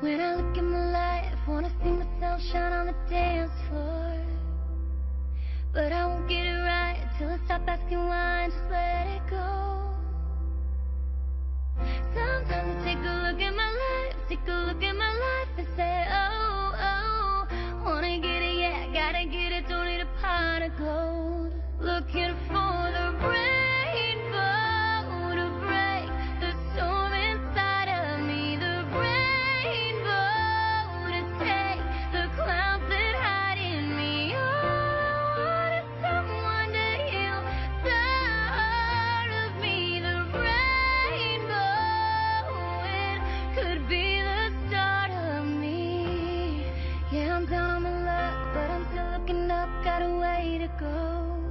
When I look in my light, I wanna see myself shine on the dance floor. But I won't get it right till I stop asking why and just let it go. Sometimes I take a look at my life, take a look at my Got a way to go.